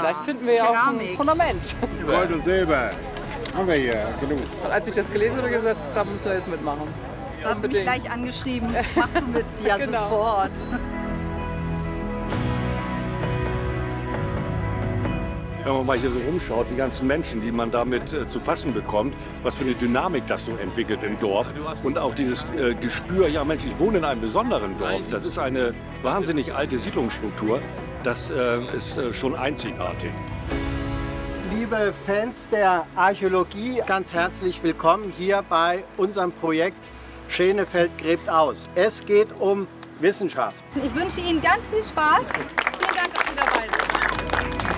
Vielleicht finden wir ja auch ein Keramik. Fundament. Gold und Silber haben wir hier genug. Und als ich das gelesen habe, habe ich gesagt, da muss er jetzt mitmachen. Da hat sie mich Unbedingt. gleich angeschrieben. Machst du mit? Ja, Genau. sofort. Wenn man mal hier so rumschaut, die ganzen Menschen, die man damit äh, zu fassen bekommt, was für eine Dynamik das so entwickelt im Dorf und auch dieses äh, Gespür, ja Mensch, ich wohne in einem besonderen Dorf, das ist eine wahnsinnig alte Siedlungsstruktur, das äh, ist äh, schon einzigartig. Liebe Fans der Archäologie, ganz herzlich willkommen hier bei unserem Projekt Schenefeld gräbt aus. Es geht um Wissenschaft. Ich wünsche Ihnen ganz viel Spaß. Vielen Dank, dass Sie dabei sind.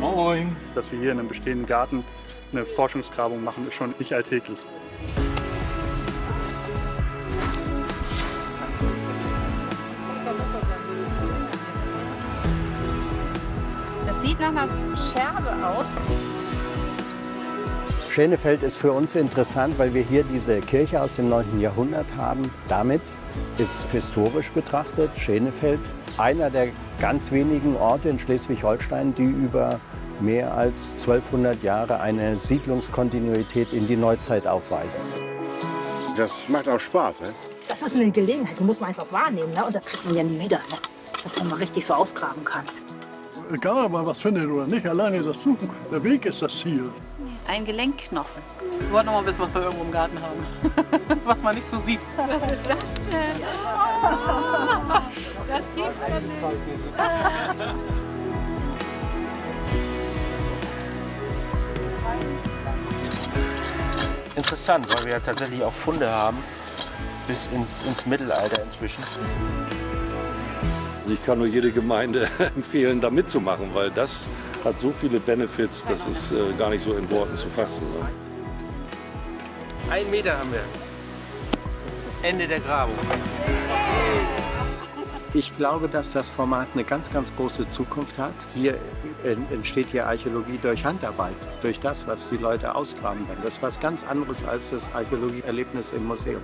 Moin. Dass wir hier in einem bestehenden Garten eine Forschungsgrabung machen, ist schon nicht alltäglich. Das sieht nach einer Scherbe aus. Schenefeld ist für uns interessant, weil wir hier diese Kirche aus dem 9. Jahrhundert haben. Damit ist historisch betrachtet Schenefeld einer der ganz wenigen Orte in Schleswig-Holstein, die über mehr als 1200 Jahre eine Siedlungskontinuität in die Neuzeit aufweisen. Das macht auch Spaß, ne? Das ist eine Gelegenheit, die muss man einfach wahrnehmen. Ne? Und das kriegt man ja nie wieder, ne? dass man mal richtig so ausgraben kann. Egal, ob man was findet oder nicht, alleine das Suchen, der Weg ist das Ziel. Ein Gelenkknochen. Wir wollten noch mal wissen, was wir irgendwo im Garten haben. was man nicht so sieht. Was ist das denn? Das gibt's ja nicht. Interessant, weil wir ja tatsächlich auch Funde haben, bis ins, ins Mittelalter inzwischen. Also ich kann nur jede Gemeinde empfehlen, da mitzumachen, weil das hat so viele Benefits, das ist äh, gar nicht so in Worten zu fassen. Ne? Ein Meter haben wir. Ende der Grabung. Ich glaube, dass das Format eine ganz, ganz große Zukunft hat. Hier entsteht hier Archäologie durch Handarbeit, durch das, was die Leute ausgraben können. Das ist was ganz anderes als das Archäologieerlebnis im Museum.